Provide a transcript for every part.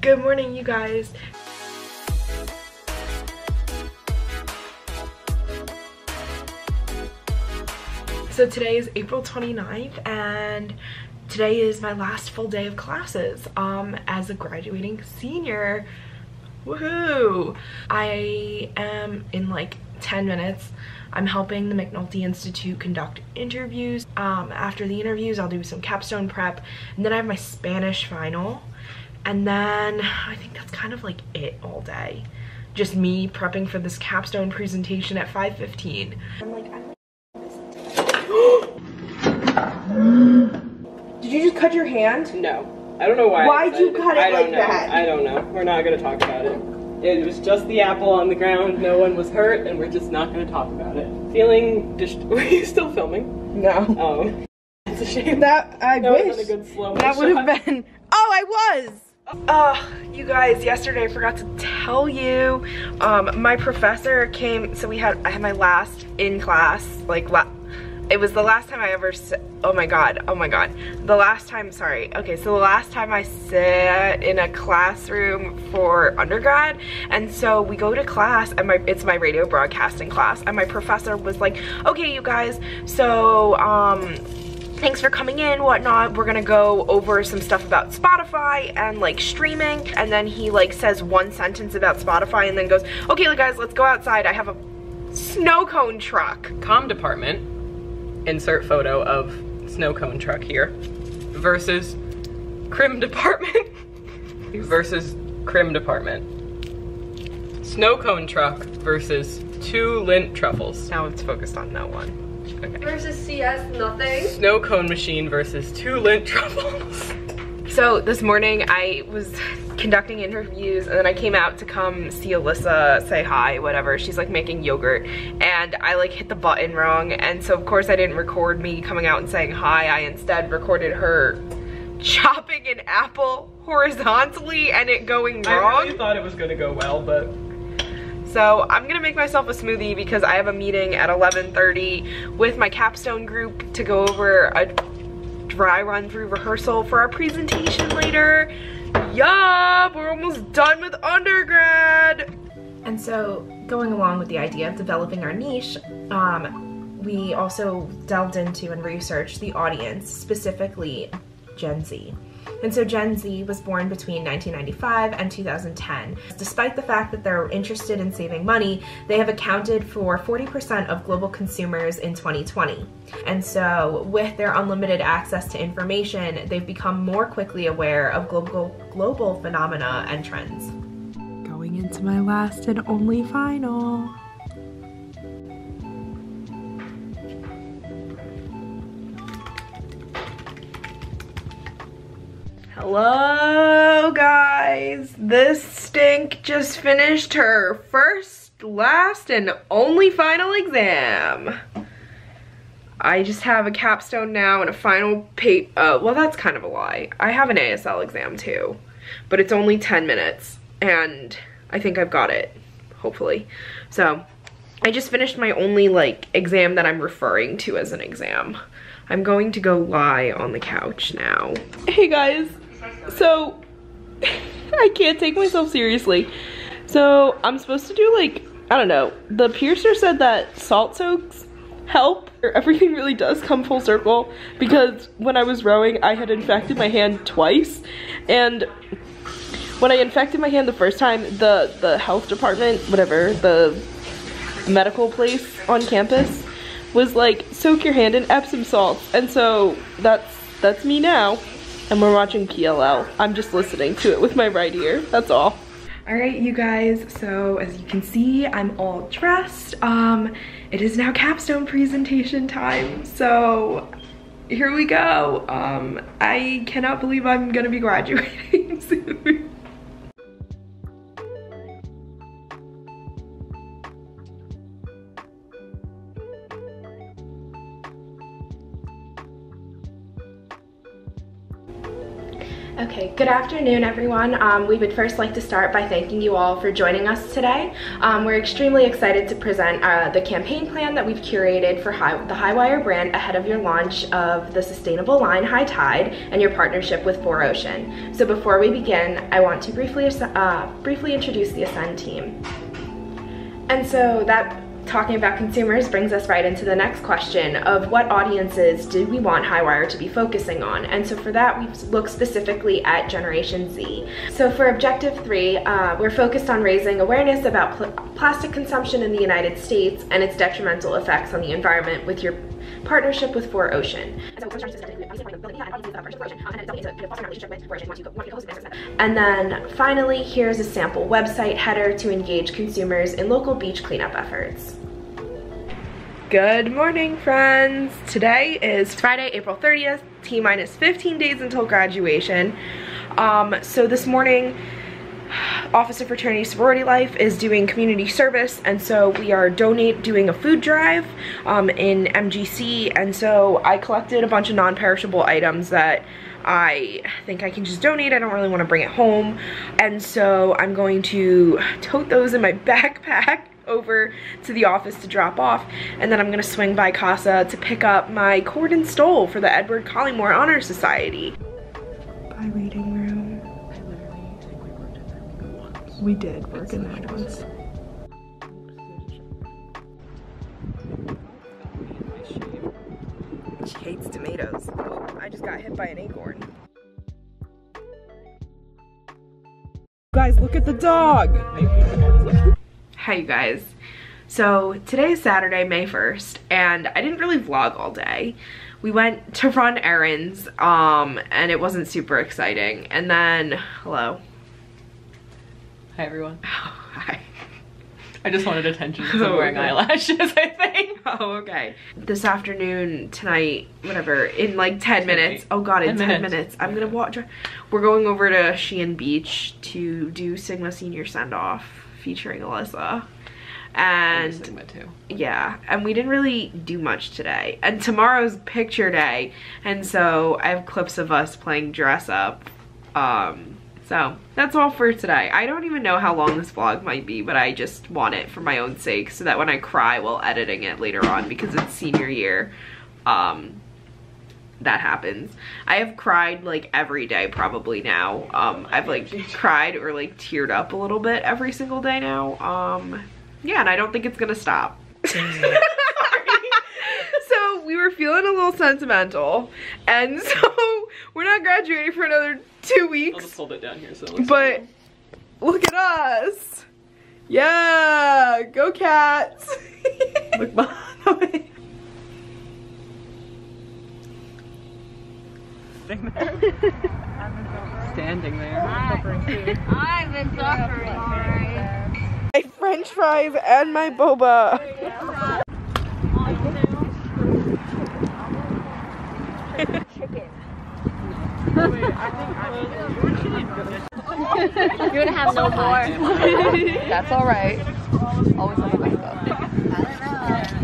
Good morning, you guys. So today is April 29th and today is my last full day of classes um, as a graduating senior. Woohoo! I am in like 10 minutes. I'm helping the McNulty Institute conduct interviews. Um, after the interviews, I'll do some capstone prep and then I have my Spanish final. And then I think that's kind of like it all day. Just me prepping for this capstone presentation at 5.15. I'm like, I'm Did you just cut your hand? No. I don't know why. Why'd you cut it I don't like know. that? I don't know. We're not gonna talk about it. It was just the apple on the ground. No one was hurt, and we're just not gonna talk about it. Feeling. Dis- Were you still filming? No. Oh, it's a shame. That, I That would've wish. been a good slow that would have been, oh, I was. Uh, you guys, yesterday I forgot to tell you, um, my professor came, so we had, I had my last in class, like, la it was the last time I ever, oh my god, oh my god, the last time, sorry, okay, so the last time I sat in a classroom for undergrad, and so we go to class, and my, it's my radio broadcasting class, and my professor was like, okay, you guys, so, um, thanks for coming in whatnot we're gonna go over some stuff about spotify and like streaming and then he like says one sentence about spotify and then goes okay guys let's go outside i have a snow cone truck Com department. Insert photo of snow cone truck here. Versus crim department. versus crim department. Snow cone truck versus two lint truffles. now it's focused on that one okay Versus CS, nothing. Snow cone machine versus two lint truffles. so this morning i was conducting interviews and then i came out to come see alyssa say hi whatever she's like making yogurt and i like hit the button wrong and so of course i didn't record me coming out and saying hi i instead recorded her chopping an apple horizontally and it going wrong. I wrong really thought it was gonna go well, but so I'm gonna make myself a smoothie because I have a meeting at 11.30 with my capstone group to go over a dry run through rehearsal for our presentation later. Yup, we're almost done with undergrad. And so going along with the idea of developing our niche, um, we also delved into and researched the audience, specifically Gen Z. And so Gen Z was born between 1995 and 2010. Despite the fact that they're interested in saving money, they have accounted for 40% of global consumers in 2020. And so with their unlimited access to information, they've become more quickly aware of global global phenomena and trends. Going into my last and only final. Hello, guys. This stink just finished her first, last, and only final exam. I just have a capstone now and a final paper. Uh, well, that's kind of a lie. I have an ASL exam too, but it's only 10 minutes, and I think I've got it, hopefully. So, I just finished my only, like, exam that I'm referring to as an exam. I'm going to go lie on the couch now. Hey, guys. So, I can't take myself seriously. So, I'm supposed to do like, I don't know, the piercer said that salt soaks help. Or everything really does come full circle because when I was rowing, I had infected my hand twice. And when I infected my hand the first time, the, the health department, whatever, the medical place on campus was like, soak your hand in Epsom salts. And so that's, that's me now and we're watching PLL. I'm just listening to it with my right ear, that's all. All right, you guys, so as you can see, I'm all dressed. Um, it is now capstone presentation time, so here we go. Um, I cannot believe I'm gonna be graduating soon. Okay, Good afternoon, everyone. Um, we would first like to start by thanking you all for joining us today. Um, we're extremely excited to present uh, the campaign plan that we've curated for High, the Highwire brand ahead of your launch of the sustainable line High Tide and your partnership with 4Ocean. So before we begin, I want to briefly, uh, briefly introduce the Ascend team. And so that talking about consumers brings us right into the next question of what audiences do we want Highwire to be focusing on? And so for that, we've looked specifically at Generation Z. So for objective three, uh, we're focused on raising awareness about pl plastic consumption in the United States and its detrimental effects on the environment with your partnership with 4Ocean. And then finally, here's a sample website header to engage consumers in local beach cleanup efforts. Good morning, friends. Today is Friday, April 30th, T minus 15 days until graduation. Um, so this morning, Office of Fraternity Sorority Life is doing community service and so we are donate doing a food drive um, in MGC and so I collected a bunch of non-perishable items that I think I can just donate. I don't really want to bring it home and so I'm going to tote those in my backpack over to the office to drop off and then I'm gonna swing by Casa to pick up my cord and stole for the Edward Collymore Honor Society. By reading room. We did work in there once. She hates tomatoes. Oh, I just got hit by an acorn. Guys, look at the dog! Hi you guys. So today is Saturday, May 1st, and I didn't really vlog all day. We went to run errands, um, and it wasn't super exciting. And then, hello. Hi everyone. Hi. I just wanted attention because I'm wearing eyelashes, I think. Oh, okay. This afternoon, tonight, whatever, in like 10 minutes. Oh god, in 10 10 minutes. minutes. I'm gonna watch. We're going over to Sheehan Beach to do Sigma Senior Send Off featuring Alyssa. And Sigma too. yeah, and we didn't really do much today. And tomorrow's picture day, and so I have clips of us playing dress up. Um, so that's all for today. I don't even know how long this vlog might be, but I just want it for my own sake so that when I cry while editing it later on because it's senior year, um, that happens. I have cried like every day probably now. Um, I've like cried or like teared up a little bit every single day now. Um, yeah, and I don't think it's gonna stop. so we were feeling a little sentimental, and so we're not graduating for another two I'll weeks. just hold it down here so it looks But look at us. Yeah, go cats. Look behind the way. Standing there. Standing there. I've been suffering, alright. my french fries and my boba. Chicken. You're gonna have no more. That's all right. Always have the backup. Oh,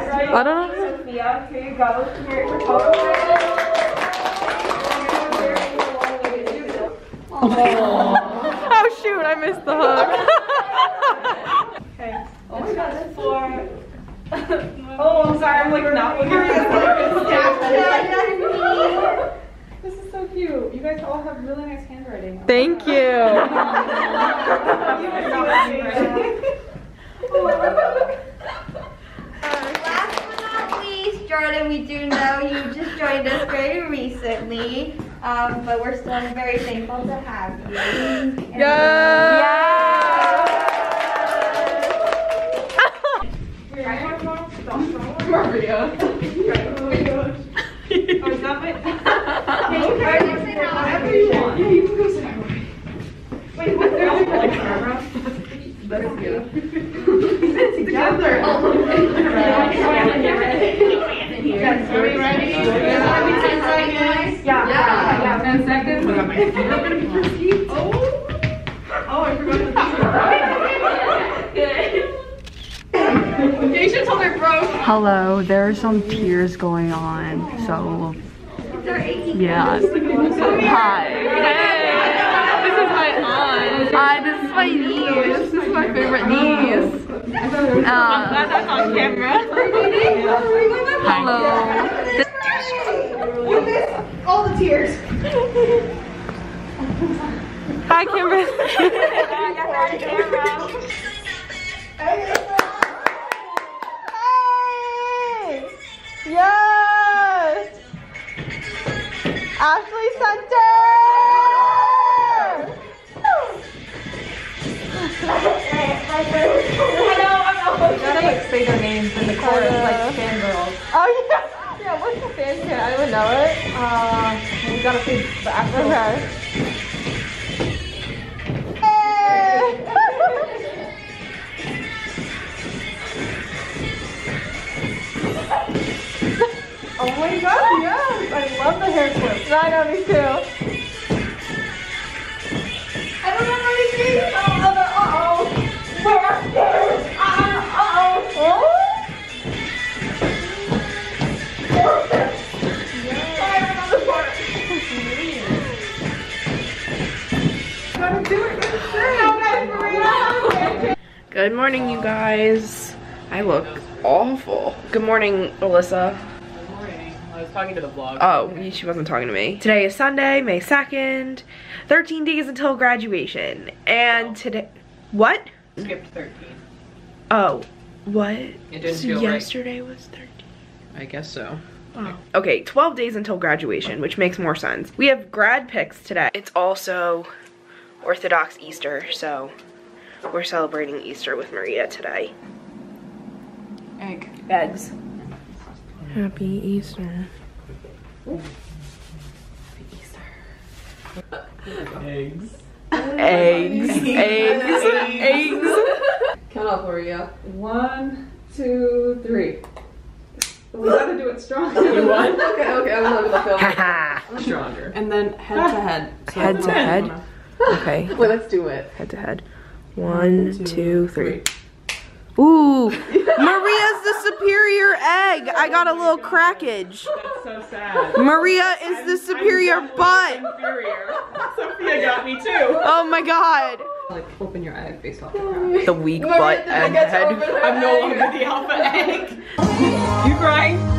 I don't know. Sophia, here you go. Here, we're oh. oh shoot, I missed the hug. Oh, my God. Four. Oh, I'm sorry, I'm like not looking This is so cute. You guys all have really nice handwriting. Thank you. Last but not least, Jordan, we do know you just joined us very recently, um, but we're still very thankful to have you. Whatever you want. Yeah, you can go sit down. Wait, what? Like camera? That's good. Sit together. Are we ready? Yeah. Yeah. 10 seconds. Oh my god, my feet are gonna be frisky. Oh. Oh, I forgot to You should tell me, bro. Hello, there are some tears going on, so yeah. Hi. Hey. This is my aunt. Hi, this is my niece. This is my favorite niece. Uh, That's on camera. hello. You missed all the tears. Hi, Kimber. Ashley Center! gotta like say their names in the chorus, like fangirls. Oh yeah, yeah. What's the fan kit? I would know it. Uh, we gotta say the actual. Okay. Oh my god, yes! I love the hair clips. I know, me too. I don't have anything. Oh, uh-oh. We're upstairs. Uh-oh. Uh-oh. Good morning, you guys. I look awful. Good morning, Alyssa. I was talking to the vlog. Oh, she wasn't talking to me. Today is Sunday, May 2nd. 13 days until graduation. And today, what? Skipped 13. Oh, what? It didn't so feel right. yesterday was 13. I guess so. Oh. Okay, 12 days until graduation, which makes more sense. We have grad pics today. It's also Orthodox Easter, so we're celebrating Easter with Maria today. Egg. Eggs. Happy Easter. Eggs. Eggs. Eggs. Eggs. Count off, Maria. One, two, three. We gotta do it strong. What? okay, okay, I'm not gonna film. Stronger. And then head to head. So Head to head. Okay, Wait, let's do it. head to head. One, two, three. Ooh, Maria's the superior egg. I got a little crackage. That's so sad. Maria is the superior butt. Inferior. Sophia got me too. Oh my god. Like, open your egg based off the crack. The weak butt and head. I'm no longer the alpha egg. You crying?